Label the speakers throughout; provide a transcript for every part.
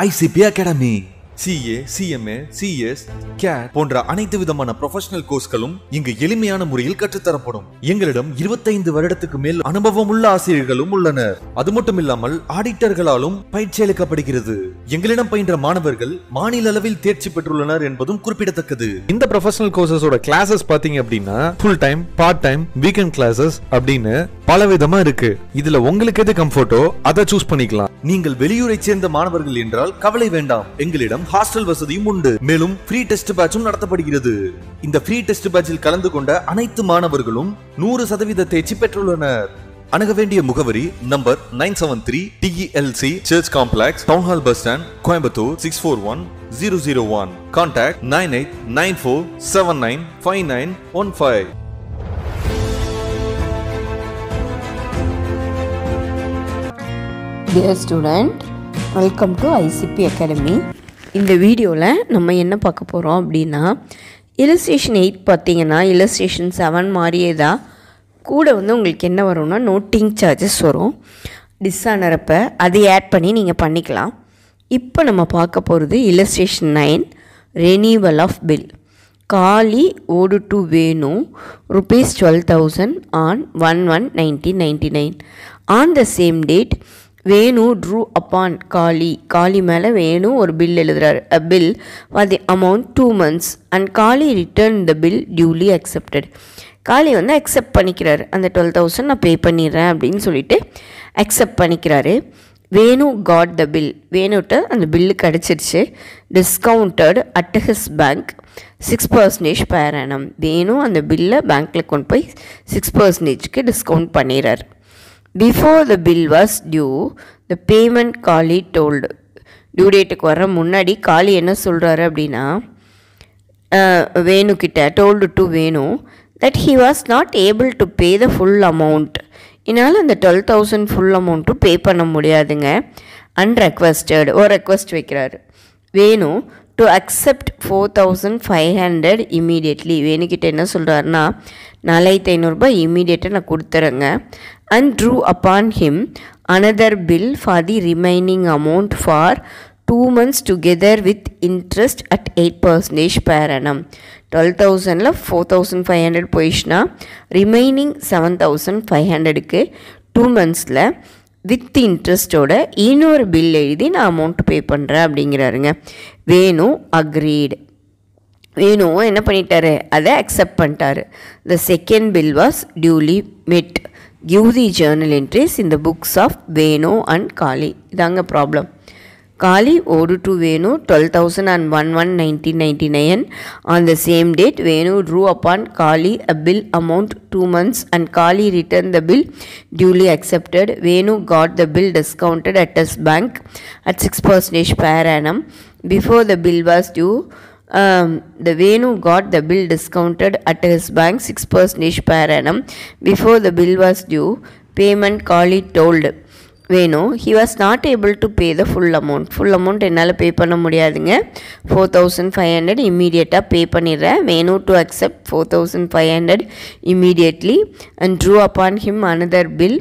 Speaker 1: ICP Academy. CA CMA CS CAT போன்ற அனைத்து விதமான ப்ரொஃபஷனல் கோர்ஸ்களும் இங்கு எளிமையான முறையில் கற்றுத்தரப்படும். எங்களிடம் 25 வருடத்துக்கு மேல் அனுபவம் உள்ள ஆசிரியர்களும் உள்ளனர். அது மட்டும் இல்லாமல் ஆடிட்டர்களாலும் பயிற்சி அளிக்கப்படுகிறது. எங்களிடம் பயின்ற மாணவர்கள் மாநில அளவில் தேர்ச்சி பெற்றுள்ளனர் என்பதும் குறிப்பிடத்தக்கது. இந்த ப்ரொஃபஷனல் கோர்சஸோட கிளாஸஸ் பாத்தீங்க அப்படின்னா full time part time weekend classes அப்படின்னு பல விதமா இருக்கு. இதுல உங்களுக்கு எது கம்ஃபர்ட்டோ அதை சூஸ் பண்ணிக்கலாம். நீங்கள் வெளியூரை சேர்ந்த மாணவர்கள் என்றால் கவலை வேண்டாம். எங்களிடம் ஹாஸ்டல் வசதியும் உண்டு. மேலும் ஃப்ரீ டெஸ்ட் பேட்சும் நடத்தப்படுகிறது. இந்த ஃப்ரீ டெஸ்ட் பேட்சில் கலந்து கொண்ட அனைத்து மாணவர்களும் நூறு சதவீத தேர்ச்சி பெற்றுள்ளனர். அணுக வேண்டிய முகவரி number nine seven three TELC church complex town hall bus stand Coimbatore six four one zero zero one contact nine eight nine four seven nine five nine one five
Speaker 2: dear student welcome to academy இந்த வீடியோவில் நம்ம என்ன பார்க்க போகிறோம் அப்படின்னா illustration eight பார்த்தீங்கன்னா illustration seven மாதிரியே தான் கூட வந்து உங்களுக்கு என்ன வரும்னா நோட்டிங் சார்ஜஸ் வரும். டிஸ்ஆனரப்போ அதை ஆட் பண்ணி நீங்கள் பண்ணிக்கலாம். இப்போ நம்ம பார்க்க போகிறது illustration nine renewal of bill Kali owed to Venu rupees twelve thousand on one one nineteen ninety nine on the same date Venu drew upon Kali. Kali மேலே வேணு ஒரு பில் எழுதுறாரு. A bill for the amount two months and Kali return the bill duly accepted Kali வந்து accept பண்ணிக்கிறாரு. அந்த twelve thousand நான் pay பண்ணிடுறேன் அப்படின்னு சொல்லிட்டு அக்செப்ட் பண்ணிக்கிறாரு. வேணு காட் த பில் வேணுட்ட அந்த பில்லு கிடச்சிருச்சு. Discounted at his bank six percentage per வேணும் வேணு அந்த பில்லை பேங்க்கில் கொண்டு போய் சிக்ஸ் பர்சன்டேஜ்க்கு discount பண்ணிடுறார். Before the bill was due the payment Kali told due டேட்டுக்கு வர முன்னாடி காலி என்ன சொல்கிறாரு அப்படின்னா வேணுக்கிட்ட told to Venu that he was not able to pay the full amount என்னால் அந்த டுவெல் தௌசண்ட் ஃபுல் அமௌண்ட்டும் பே பண்ண முடியாதுங்க. அன்ரெக்வஸ்டட் ஒரு ரெக்வஸ்ட் வைக்கிறாரு. வேணும் to accept four thousand five hundred immediately வேணுக்கிட்ட என்ன சொல்கிறாருன்னா நாலாயிரத்தி ஐநூறுரூபா இமீடியட்டாக நான் கொடுத்துறேங்க. And drew upon him another bill for the remaining amount for two months together with interest at eight percentage per annum twelve தௌசண்டில் four thousand five hundred போயிடுச்சுன்னா remaining seven thousand five ஹண்ட்ரடுக்கு two மந்த்ஸில் with இன்ட்ரெஸ்ட்டோட இன்னொரு bill எழுதி நான் amount pay பண்ணுறேன் அப்படிங்கிறாருங்க. வேணு agreed வேணுவும் என்ன பண்ணிட்டாரு? அதை அக்செப்ட் பண்ணிட்டாரு. The second bill was duly met give the journal entries இந்த books of Venu and Kali இதாங்க problem Kali owed to Venu twelve thousand and one one nineteen ninety nine on the same date Venu drew upon Kali a bill amount two months and Kali return the bill duly accepted Venu got the bill discounted at his bank at six percentage per annum before the bill was due um, the Venu got the bill discounted at his bank 6 percentage per annum. Before the bill was due. Payment call told Venu he was not able to pay the full amount full amount என்னால் pay பண்ண முடியாதுங்க. Four thousand five hundred இம்மீடியட்டாக pay பண்ணிடுறேன். வேணும் to accept four thousand five hundred immediately and drew upon him another bill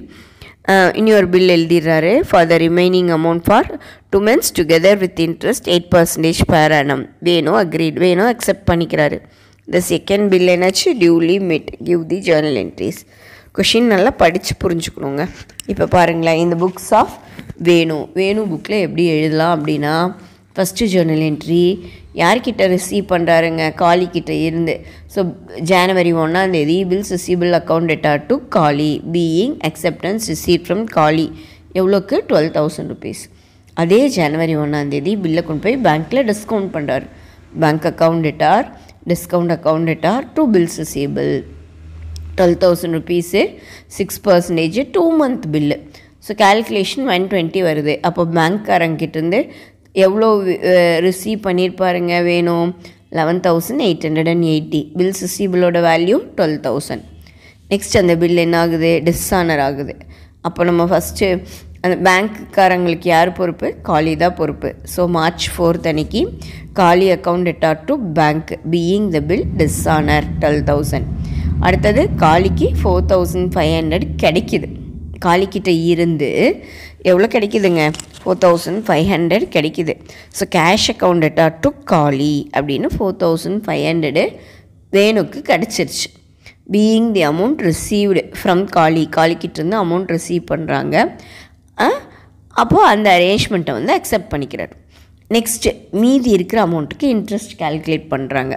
Speaker 2: இனி ஒரு bill எழுதிடுறாரு. For the remaining amount for two months together with interest eight percentage per annum வேணும் agreed வேணும் accept பண்ணிக்கிறாரு. The second bill என்னாச்சு? Duly met give the journal entries question நல்லா படித்து புரிஞ்சுக்கணுங்க. இப்போ பாருங்களேன் இந்த புக்ஸ் ஆஃப் வேணும். வேணும் புக்கில் எப்படி எழுதலாம் அப்படின்னா ஃபஸ்ட்டு ஜேர்னல் என்ட்ரி யார்கிட்ட ரிசீவ் பண்ணுறாருங்க காலி கிட்ட இருந்து. ஸோ ஜானவரி ஒன்றாம் தேதி bills receivable account debtor to Kali being acceptance receive from Kali எவ்வளோக்கு டுவெல் தௌசண்ட் ருபீஸ் அதே ஜனவரி ஒன்றாம் தேதி பில்லை கொண்டு போய் பேங்க்கில் டிஸ்கவுண்ட் பண்ணுறார் bank account debtor discount account debtor to bills receivable twelve thousand rupees six percentage two month bill so calculation one twenty வருது. அப்போ பேங்க்காரங்கிட்டேருந்து எவ்வளோ ரிசீவ் பண்ணியிருப்பாருங்க வேணும்? Eleven thousand eight hundred and eighty bills ரிசீபிளோட value twelve thousand next அந்த bill என்ன ஆகுது dishonour ஆகுது. அப்போ நம்ம ஃபஸ்ட்டு அந்த பேங்க்காரங்களுக்கு யார் பொறுப்பு? காலி தான் பொறுப்பு. ஸோ மார்ச் ஃபோர்த் அன்னைக்கு Kali account எட்டார் to bank being the bill dishonour twelve thousand அடுத்தது காலிக்கு ஃபோர் தௌசண்ட் ஃபைவ் ஹண்ட்ரட் கிடைக்கிது. காலிக்கிட்ட இருந்து எவ்வளோ கிடைக்குதுங்க? ஃபோர் தௌசண்ட் ஃபைவ் ஹண்ட்ரட் கிடைக்குது. So cash account to Kali அப்படின்னு ஃபோர் தௌசண்ட் ஃபைவ் ஹண்ட்ரடு வேணுக்கு கிடச்சிருச்சு. Being the amount received from Kali காலிக்கிட்டேருந்து amount receive பண்ணுறாங்க அப்போது அந்த அரேஞ்ச்மெண்ட்டை வந்து அக்செப்ட் பண்ணிக்கிறார். நெக்ஸ்ட்டு மீதி இருக்கிற அமௌண்ட்டுக்கு இன்ட்ரெஸ்ட் கால்குலேட் பண்ணுறாங்க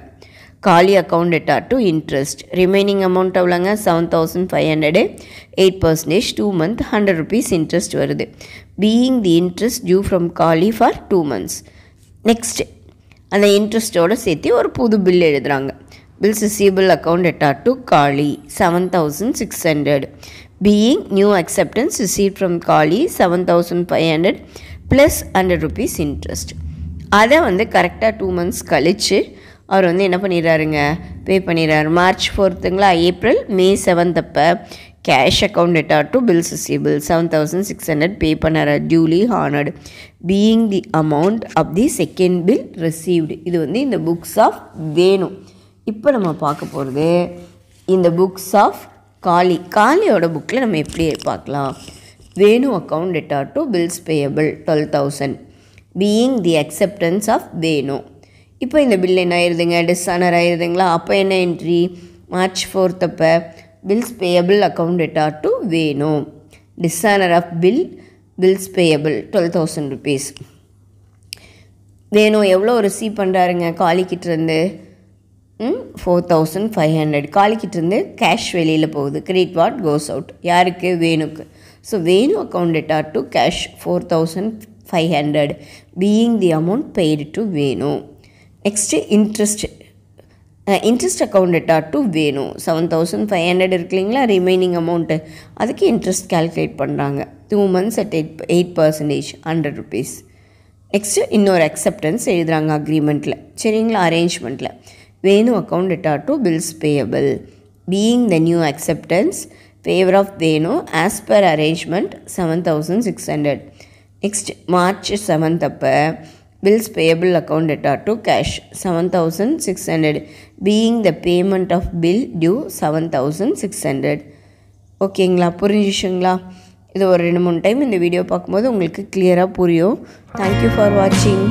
Speaker 2: Kali account debtor to interest remaining amount எவ்வளோங்க seven thousand five hundred eight percentage two month hundred rupees interest வருது. Being the interest due from Kali for two months next அந்த இன்ட்ரெஸ்ட்டோடு சேர்த்து ஒரு புது பில் எழுதுகிறாங்க bills receivable account debtor to Kali seven thousand six hundred being new acceptance receive from Kali seven thousand five hundred plus hundred rupees interest அதை வந்து கரெக்டாக two months கழித்து அவர் வந்து என்ன பண்ணிடுறாருங்க பே பண்ணிடுறாரு. மார்ச் ஃபோர்த்துங்களா ஏப்ரல் மே செவன்த் அப்போ cash account debtor to bills receivable seven thousand six hundred pay பண்ணுறார் duly honoured being the amount of the second bill received இது வந்து இந்த புக்ஸ் ஆஃப் வேணும். இப்போ நம்ம பார்க்க போகிறது இந்த புக்ஸ் ஆஃப் காலி. காலியோட புக்கில் நம்ம எப்படி பார்க்கலாம்? Venu account debtor to bills payable twelve thousand being the acceptance of வேணும். இப்போ இந்த பில் என்ன ஆயிருதுங்க? டிஸ்ஆனர் ஆயிருதுங்களா? அப்போ என்ன என்ட்ரி மார்ச் ஃபோர்த் அப்போ bills payable account debtor to வேணும். Dishonour of bill bills payable twelve thousand rupees வேணும். எவ்வளோ ரிசீவ் பண்ணுறாருங்க காலிக்கிட்டேருந்து ஃபோர் தௌசண்ட் ஃபைவ் ஹண்ட்ரட் காலிக்கிட்டேருந்து கேஷ் வெளியில் போகுது. கிரெடிட் வாட் கோஸ் அவுட் யாருக்கு? வேணுக்கு. So Venu account debtor to cash four thousand five hundred being the amount paid to வேணும். Next interest interest account டாட்டும் வேணும் செவன் தௌசண்ட் ஃபைவ் ஹண்ட்ரட் இருக்கு இல்லைங்களா remaining amount அதுக்கு இன்ட்ரெஸ்ட் கால்குலேட் பண்ணுறாங்க two months at eight eight percentage hundred rupees next இன்னொரு acceptance எழுதுகிறாங்க அக்ரிமெண்ட்டில் சரிங்களா அரேஞ்ச்மெண்ட்டில் வேணும் account debtor to bills payable being the new acceptance favour of வேணும் as per arrangement seven thousand six hundred next March seventh அப்போ bills payable account debtor to cash seven thousand six hundred being the payment of bill due seven thousand six hundred ஓகேங்களா புரிஞ்சிச்சுங்களா இது ஒரு ரெண்டு மூணு time இந்த video பார்க்கும்போது உங்களுக்கு கிளியராக புரியும். தேங்க்யூ ஃபார் வாட்சிங்